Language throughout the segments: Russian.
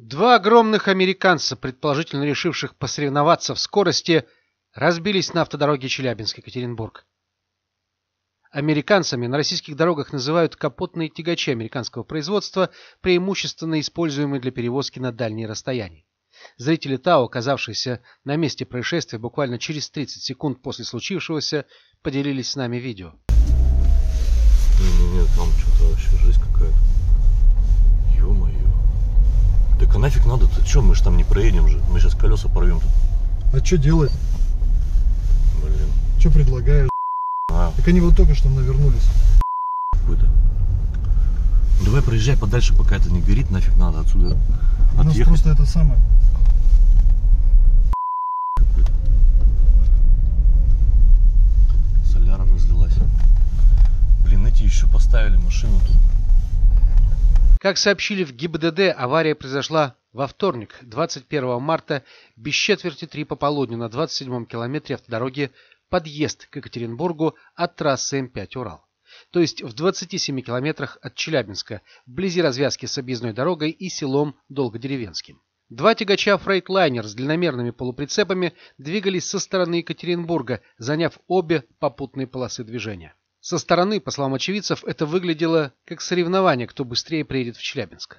Два огромных американца, предположительно решивших посоревноваться в скорости, разбились на автодороге Челябинск-Екатеринбург. Американцами на российских дорогах называют капотные тягачи американского производства, преимущественно используемые для перевозки на дальние расстояния. Зрители ТАО, оказавшиеся на месте происшествия буквально через 30 секунд после случившегося, поделились с нами видео. Нет, там что-то вообще жизнь какая-то. Ё-моё. Так а нафиг надо? Ты чё, мы же там не проедем же. Мы сейчас колеса порвем тут. А что делать? Блин. Что предлагаешь? А, Так они вот только что навернулись. какой-то. Давай проезжай подальше, пока это не горит, нафиг надо отсюда У нас отъехать. просто это самое. Соляра разлилась. Блин, эти еще поставили машину тут. Как сообщили в ГИБДД, авария произошла во вторник, 21 марта, без четверти три пополудни на 27-м километре автодороги подъезд к Екатеринбургу от трассы М5 Урал. То есть в 27 километрах от Челябинска, вблизи развязки с объездной дорогой и селом Долгодеревенским. Два тягача фрейтлайнер с длинномерными полуприцепами двигались со стороны Екатеринбурга, заняв обе попутные полосы движения. Со стороны, по словам очевидцев, это выглядело как соревнование, кто быстрее приедет в Челябинск.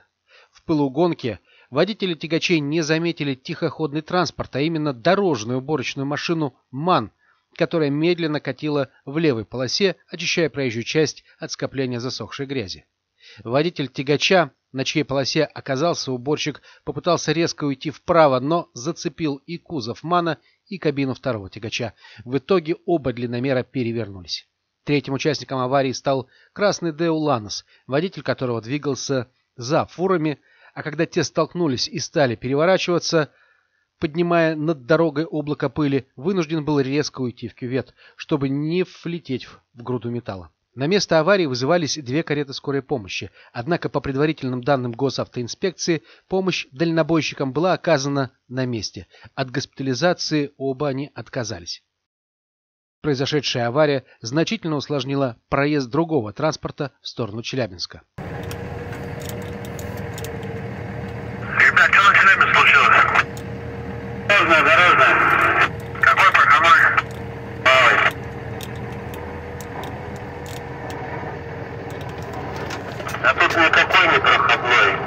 В пылу гонки водители тягачей не заметили тихоходный транспорт, а именно дорожную уборочную машину «МАН», которая медленно катила в левой полосе, очищая проезжую часть от скопления засохшей грязи. Водитель тягача, на чьей полосе оказался уборщик, попытался резко уйти вправо, но зацепил и кузов МАНа, и кабину второго тягача. В итоге оба длинномера перевернулись. Третьим участником аварии стал красный Деу Ланос, водитель которого двигался за фурами, а когда те столкнулись и стали переворачиваться, поднимая над дорогой облако пыли, вынужден был резко уйти в кювет, чтобы не влететь в груду металла. На место аварии вызывались две кареты скорой помощи, однако по предварительным данным госавтоинспекции помощь дальнобойщикам была оказана на месте. От госпитализации оба они отказались. Произошедшая авария значительно усложнила проезд другого транспорта в сторону Челябинска. Ребят, что на Челябинск случилось? Дорожная, дорожная. Какой проходной? Правый. А тут никакой не проходной.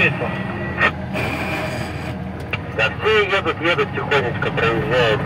ответил. Да все едут, едут тихонечко, проезжают.